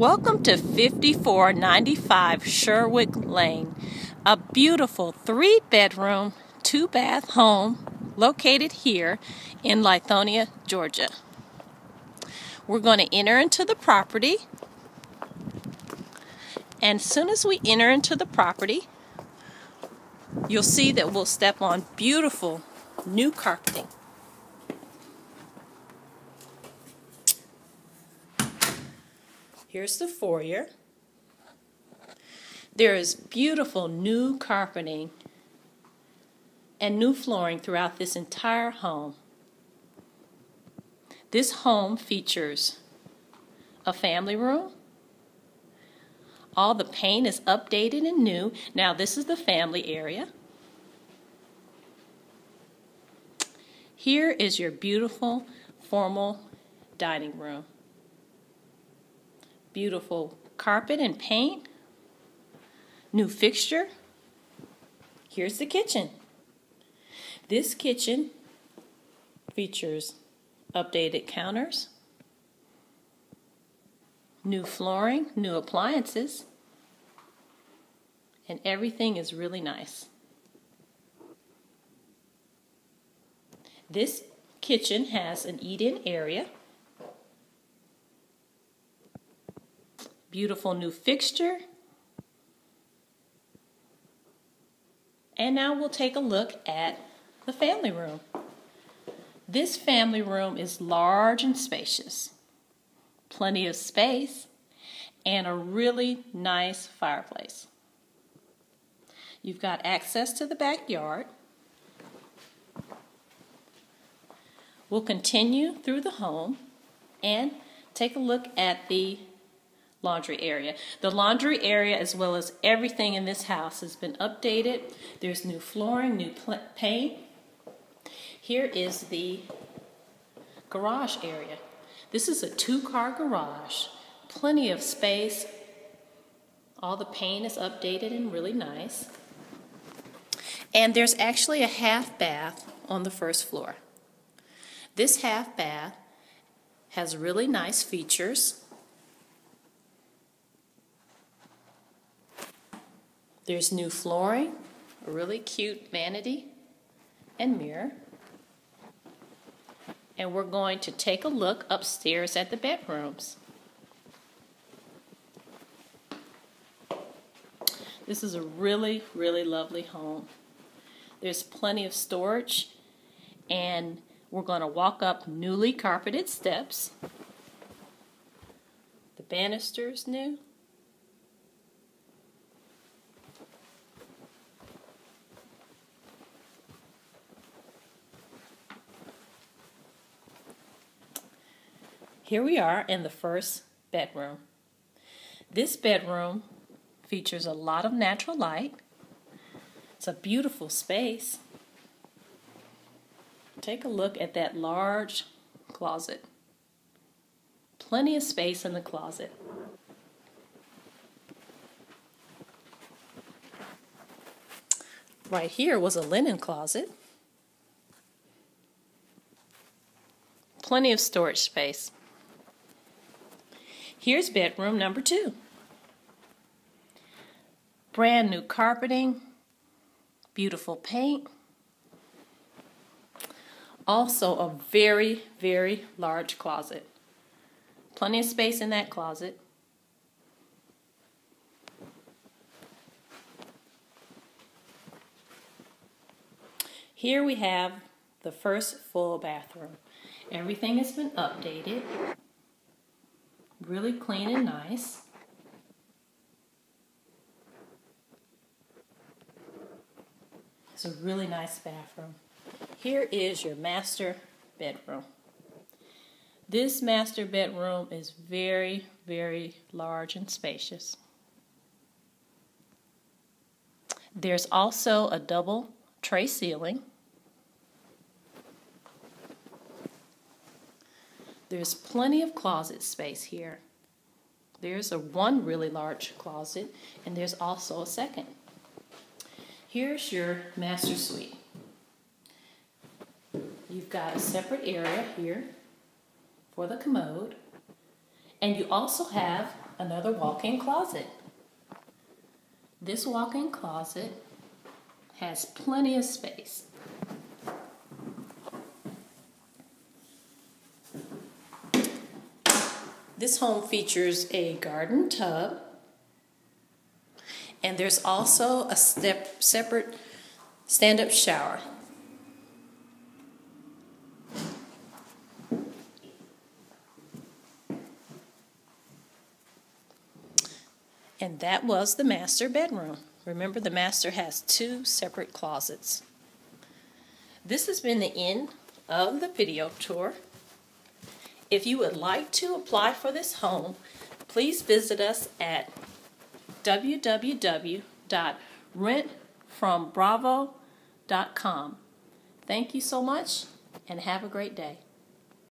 Welcome to 5495 Sherwick Lane, a beautiful three bedroom, two bath home located here in Lithonia, Georgia. We're going to enter into the property, and as soon as we enter into the property, you'll see that we'll step on beautiful new carpeting. Here's the foyer. There is beautiful new carpeting and new flooring throughout this entire home. This home features a family room. All the paint is updated and new. Now, this is the family area. Here is your beautiful formal dining room beautiful carpet and paint, new fixture. Here's the kitchen. This kitchen features updated counters, new flooring, new appliances, and everything is really nice. This kitchen has an eat-in area beautiful new fixture. And now we'll take a look at the family room. This family room is large and spacious, plenty of space, and a really nice fireplace. You've got access to the backyard. We'll continue through the home and take a look at the laundry area. The laundry area, as well as everything in this house, has been updated. There's new flooring, new paint. Here is the garage area. This is a two-car garage, plenty of space. All the paint is updated and really nice. And there's actually a half bath on the first floor. This half bath has really nice features. There's new flooring, a really cute vanity and mirror. And we're going to take a look upstairs at the bedrooms. This is a really, really lovely home. There's plenty of storage and we're going to walk up newly carpeted steps. The banister's new. Here we are in the first bedroom. This bedroom features a lot of natural light. It's a beautiful space. Take a look at that large closet. Plenty of space in the closet. Right here was a linen closet. Plenty of storage space. Here's bedroom number two. Brand new carpeting, beautiful paint. Also a very, very large closet. Plenty of space in that closet. Here we have the first full bathroom. Everything has been updated really clean and nice. It's a really nice bathroom. Here is your master bedroom. This master bedroom is very, very large and spacious. There's also a double tray ceiling There's plenty of closet space here. There's a one really large closet, and there's also a second. Here's your master suite. You've got a separate area here for the commode, and you also have another walk-in closet. This walk-in closet has plenty of space. This home features a garden tub, and there's also a step, separate stand up shower. And that was the master bedroom. Remember, the master has two separate closets. This has been the end of the video tour. If you would like to apply for this home, please visit us at www.rentfrombravo.com. Thank you so much and have a great day.